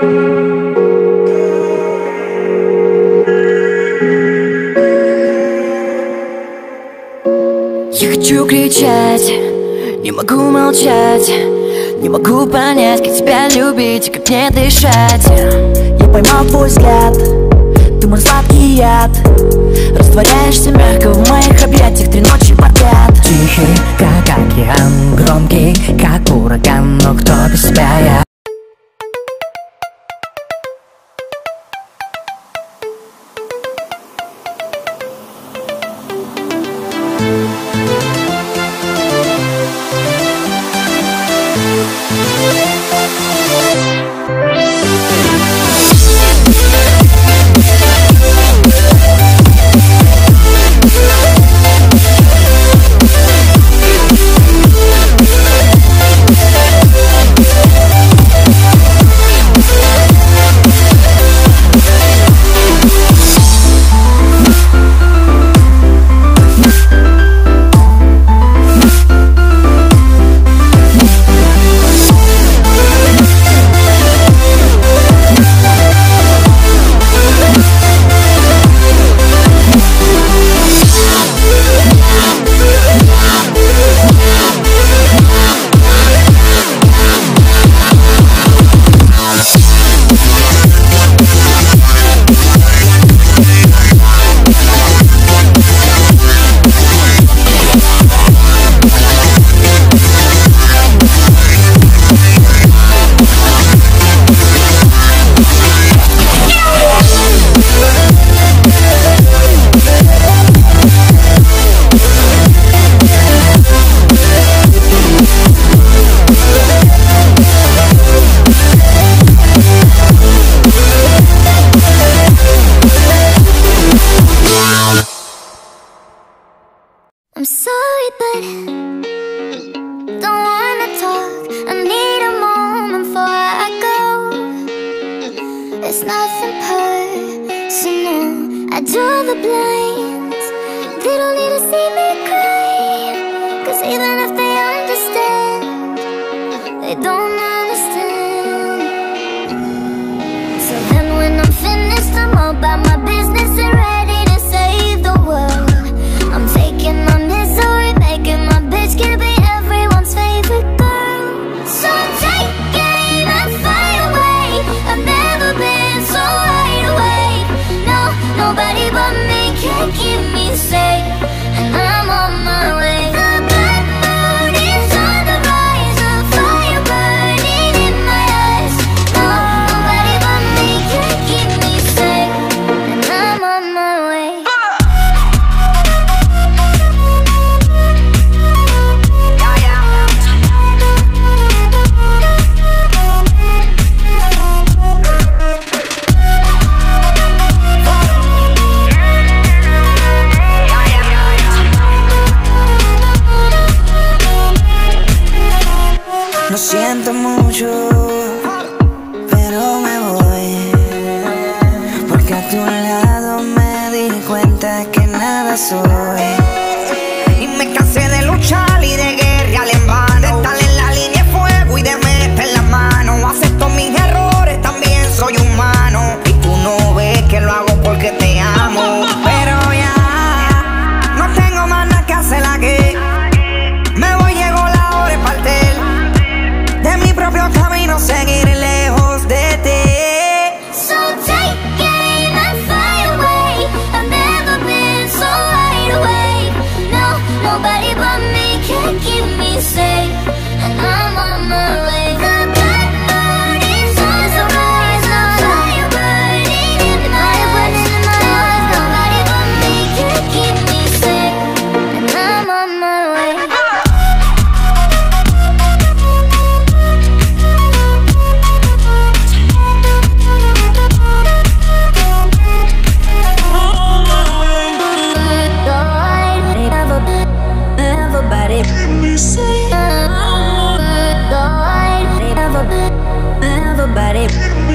Я хочу кричать, не могу молчать Не могу понять, как тебя любить, как не дышать. Я поймал твой взгляд, ты мой сладкий яд. Растворяешься мягко в моих объятиях три ночи подряд. Тихий, как океан, громкий, как ураган, но кто без тебя? я? It's nothing personal I draw the blinds. They don't need to see me cry Cause even if they understand They don't understand. So then when I'm finished I'm all by my siento mucho, pero me voy. Porque a tu lado me di cuenta que nada soy.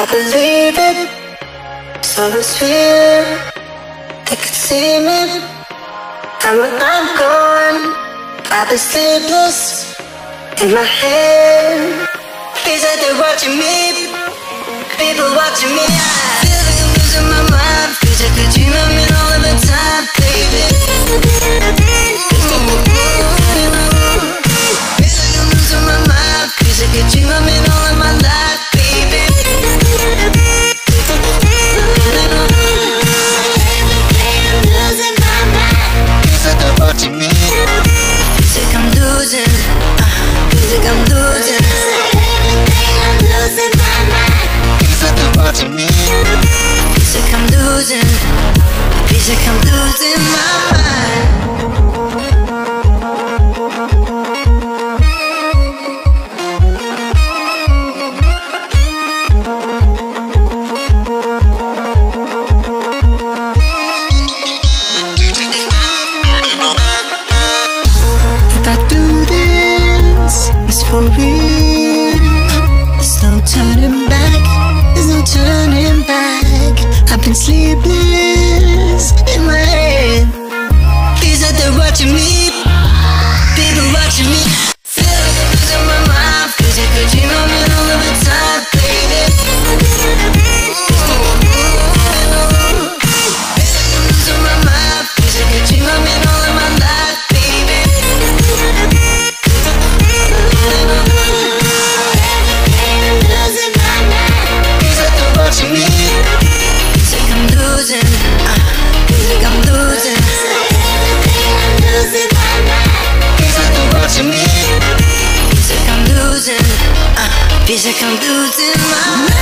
I believe it. Someone's fear. They could see me. And when I'm gone, I'll be sleepless in my head. There's no turning back, there's no turning back. I've been sleepless in my head. These are they watching me. Bitch, I come losing my mind.